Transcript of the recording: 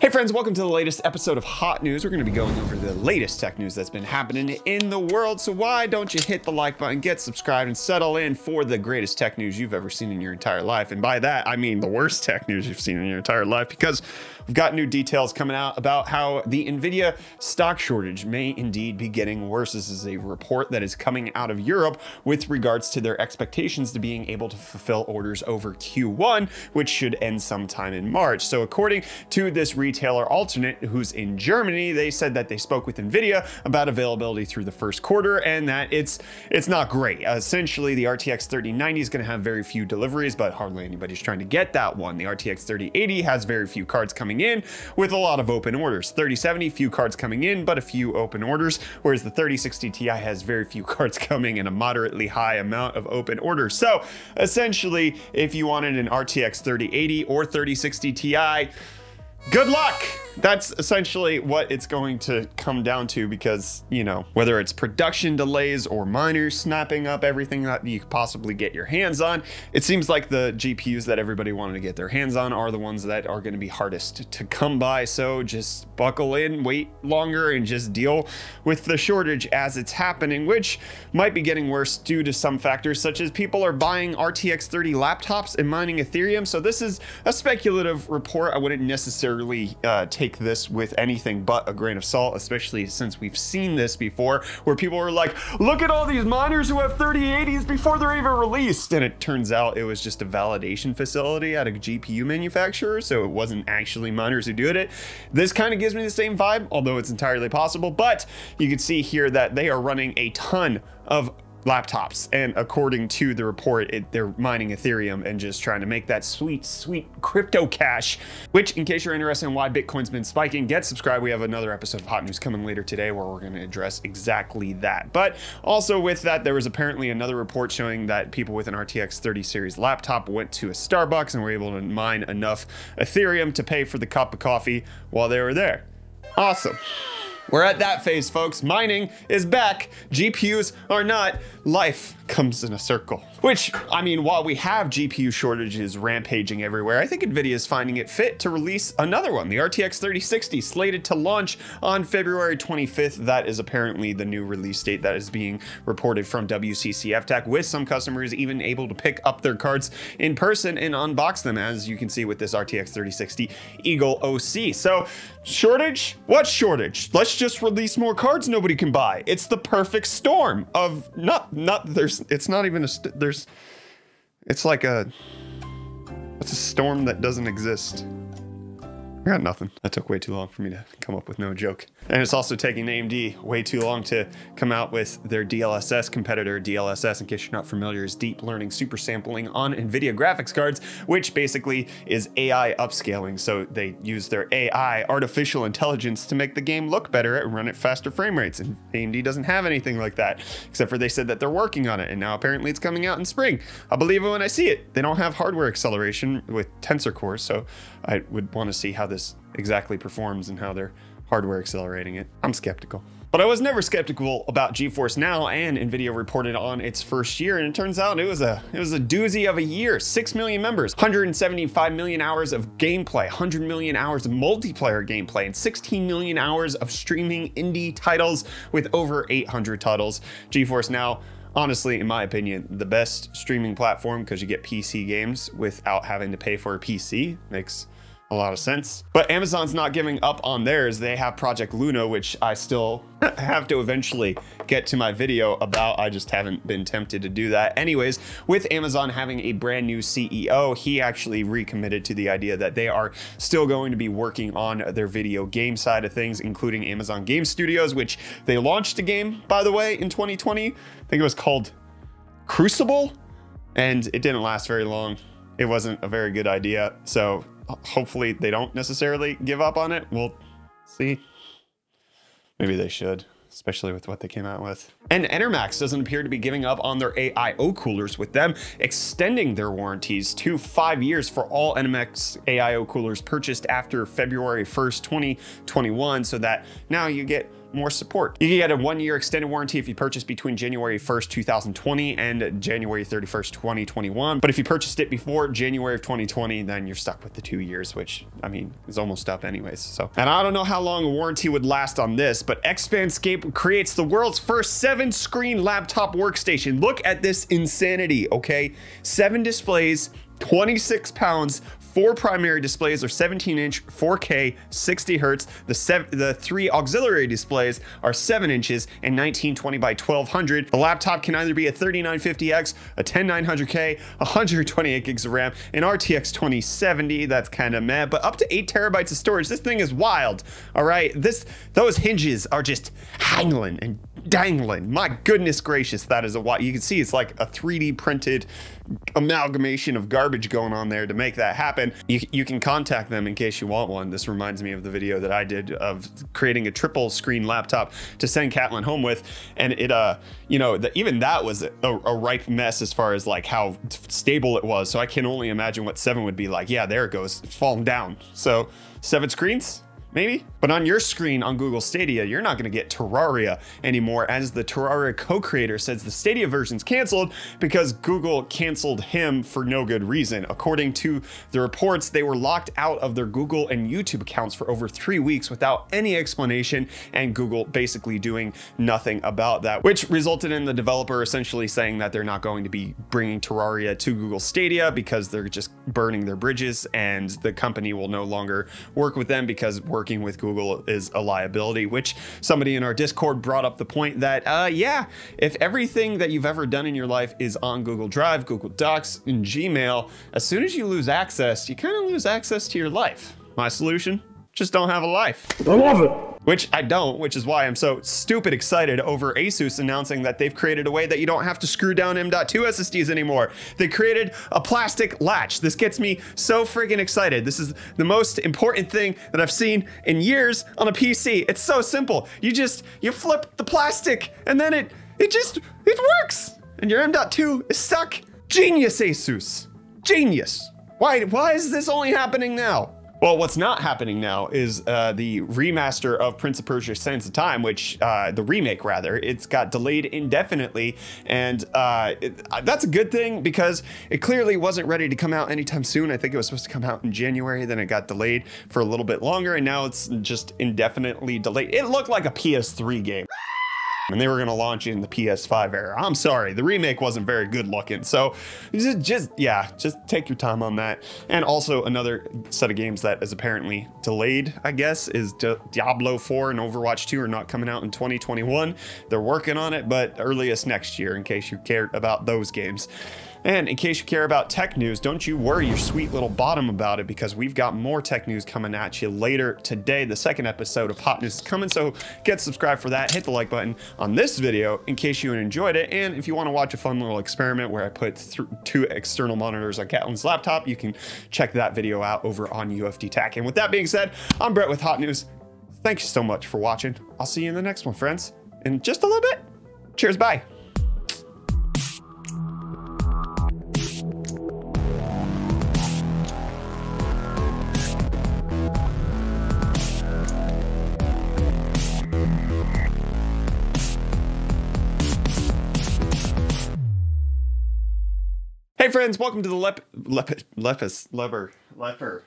Hey friends, welcome to the latest episode of Hot News. We're going to be going over the latest tech news that's been happening in the world. So why don't you hit the like button, get subscribed, and settle in for the greatest tech news you've ever seen in your entire life. And by that, I mean the worst tech news you've seen in your entire life because we've got new details coming out about how the NVIDIA stock shortage may indeed be getting worse. This is a report that is coming out of Europe with regards to their expectations to being able to fulfill orders over Q1, which should end sometime in March. So according to this retailer alternate who's in Germany, they said that they spoke with Nvidia about availability through the first quarter and that it's it's not great. essentially, the RTX 3090 is going to have very few deliveries, but hardly anybody's trying to get that one. The RTX 3080 has very few cards coming in with a lot of open orders. 3070, few cards coming in, but a few open orders, whereas the 3060 Ti has very few cards coming and a moderately high amount of open orders. So essentially, if you wanted an RTX 3080 or 3060 Ti, good luck that's essentially what it's going to come down to because, you know, whether it's production delays or miners snapping up everything that you could possibly get your hands on, it seems like the GPUs that everybody wanted to get their hands on are the ones that are going to be hardest to come by. So just buckle in, wait longer, and just deal with the shortage as it's happening, which might be getting worse due to some factors such as people are buying RTX 30 laptops and mining Ethereum. So this is a speculative report. I wouldn't necessarily uh, take take this with anything but a grain of salt, especially since we've seen this before where people were like, look at all these miners who have 3080s before they're even released. And it turns out it was just a validation facility at a GPU manufacturer. So it wasn't actually miners who did it. This kind of gives me the same vibe, although it's entirely possible. But you can see here that they are running a ton of laptops. And according to the report, it, they're mining Ethereum and just trying to make that sweet, sweet crypto cash. Which, in case you're interested in why Bitcoin's been spiking, get subscribed. We have another episode of Hot News coming later today where we're going to address exactly that. But also with that, there was apparently another report showing that people with an RTX 30 series laptop went to a Starbucks and were able to mine enough Ethereum to pay for the cup of coffee while they were there. Awesome. We're at that phase, folks. Mining is back. GPUs are not. Life comes in a circle. Which, I mean, while we have GPU shortages rampaging everywhere, I think NVIDIA is finding it fit to release another one, the RTX 3060, slated to launch on February 25th. That is apparently the new release date that is being reported from WCCF Tech, with some customers even able to pick up their cards in person and unbox them, as you can see with this RTX 3060 Eagle OC. So, shortage? What shortage? Let's just release more cards nobody can buy. It's the perfect storm of not, not, there's, it's not even a, there's, it's like a, it's a storm that doesn't exist. I got nothing. That took way too long for me to come up with no joke. And it's also taking AMD way too long to come out with their DLSS competitor. DLSS, in case you're not familiar, is deep learning super sampling on NVIDIA graphics cards, which basically is AI upscaling. So they use their AI, artificial intelligence, to make the game look better and run at faster frame rates. And AMD doesn't have anything like that, except for they said that they're working on it. And now apparently it's coming out in spring. I'll believe it when I see it. They don't have hardware acceleration with Tensor cores, so I would want to see how this exactly performs and how they're hardware accelerating it. I'm skeptical. But I was never skeptical about GeForce Now, and Nvidia reported on its first year, and it turns out it was a it was a doozy of a year. Six million members, 175 million hours of gameplay, 100 million hours of multiplayer gameplay, and 16 million hours of streaming indie titles with over 800 titles. GeForce Now honestly, in my opinion, the best streaming platform because you get PC games without having to pay for a PC. Makes a lot of sense. But Amazon's not giving up on theirs. They have Project Luna, which I still have to eventually get to my video about. I just haven't been tempted to do that. Anyways, with Amazon having a brand new CEO, he actually recommitted to the idea that they are still going to be working on their video game side of things, including Amazon Game Studios, which they launched a game, by the way, in 2020. I think it was called Crucible, and it didn't last very long. It wasn't a very good idea. So hopefully they don't necessarily give up on it. We'll see. Maybe they should, especially with what they came out with. And Enermax doesn't appear to be giving up on their AIO coolers with them extending their warranties to five years for all Enermax AIO coolers purchased after February 1st, 2021, so that now you get more support. You can get a one year extended warranty if you purchase between January 1st, 2020 and January 31st, 2021. But if you purchased it before January of 2020, then you're stuck with the two years, which I mean is almost up anyways. So, and I don't know how long a warranty would last on this, but Expanscape creates the world's first seven screen laptop workstation. Look at this insanity, okay? Seven displays, 26 pounds, four primary displays are 17 inch 4K 60 hertz. The, the three auxiliary displays are 7 inches and 1920 by 1200. The laptop can either be a 3950X, a 10900K, 128 gigs of RAM, an RTX 2070. That's kind of meh, but up to 8 terabytes of storage. This thing is wild. All right, this those hinges are just hangling and dangling. My goodness gracious, that is a what you can see. It's like a 3D printed amalgamation of garbage going on there to make that happen. You, you can contact them in case you want one. This reminds me of the video that I did of creating a triple screen laptop to send Catlin home with. And it, uh, you know, the, even that was a, a ripe mess as far as like how stable it was. So I can only imagine what seven would be like. Yeah, there it goes. It's falling down. So seven screens, maybe. But on your screen on Google Stadia, you're not going to get Terraria anymore, as the Terraria co-creator says the Stadia version's canceled because Google canceled him for no good reason. According to the reports, they were locked out of their Google and YouTube accounts for over three weeks without any explanation, and Google basically doing nothing about that, which resulted in the developer essentially saying that they're not going to be bringing Terraria to Google Stadia because they're just burning their bridges, and the company will no longer work with them because working with Google is a liability, which somebody in our Discord brought up the point that, uh, yeah, if everything that you've ever done in your life is on Google Drive, Google Docs, and Gmail, as soon as you lose access, you kind of lose access to your life. My solution? Just don't have a life. I love it. Which I don't, which is why I'm so stupid excited over Asus announcing that they've created a way that you don't have to screw down M.2 SSDs anymore. They created a plastic latch. This gets me so friggin' excited. This is the most important thing that I've seen in years on a PC. It's so simple. You just, you flip the plastic and then it, it just, it works. And your M.2 is stuck. Genius, Asus. Genius. Why, why is this only happening now? Well, what's not happening now is uh, the remaster of Prince of Persia: Sands of Time, which uh, the remake rather, it's got delayed indefinitely, and uh, it, that's a good thing because it clearly wasn't ready to come out anytime soon. I think it was supposed to come out in January, then it got delayed for a little bit longer, and now it's just indefinitely delayed. It looked like a PS3 game and they were going to launch in the PS5 era. I'm sorry, the remake wasn't very good looking. So just, just, yeah, just take your time on that. And also another set of games that is apparently delayed, I guess, is Diablo 4 and Overwatch 2 are not coming out in 2021. They're working on it, but earliest next year in case you cared about those games. And in case you care about tech news, don't you worry your sweet little bottom about it because we've got more tech news coming at you later today. The second episode of Hot News is coming, so get subscribed for that. Hit the like button on this video in case you enjoyed it. And if you want to watch a fun little experiment where I put two external monitors on Catlin's laptop, you can check that video out over on UFD Tech. And with that being said, I'm Brett with Hot News. Thank you so much for watching. I'll see you in the next one, friends. In just a little bit. Cheers, bye. Friends, welcome to the Lep Lep Lepus Leper Leper